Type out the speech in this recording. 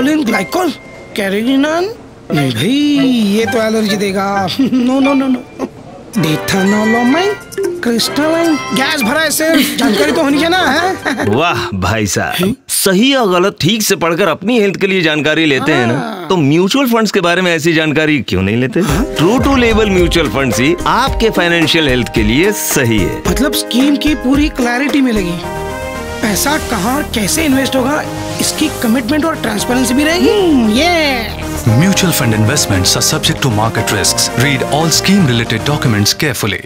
प्रोपोलिन glycol कैरिनान नहीं भाई ये तो एलर्जी देगा। No no no no diethanolamine crystalline gas भरा है सिर्फ़। जानकारी तो होनी चाहिए ना है? वाह भाई साहब। सही और गलत ठीक से पढ़कर अपनी हेल्थ के लिए जानकारी लेते हैं ना? तो म्यूचुअल फंड्स के बारे में ऐसी जानकारी क्यों नहीं लेते? True to level mutual funds ही आपके फाइनेंशियल हेल्थ के लिए सही है। मतलब स्कीम की पूरी क्लैरिटी मिलेगी। पैसा कहाँ कैसे इन्वेस्ट होगा इसकी कमिटमेंट और ट्रांसपेरेंसी भी रहेगी। ये mutual fund investment subject to market risk read all scheme related documents carefully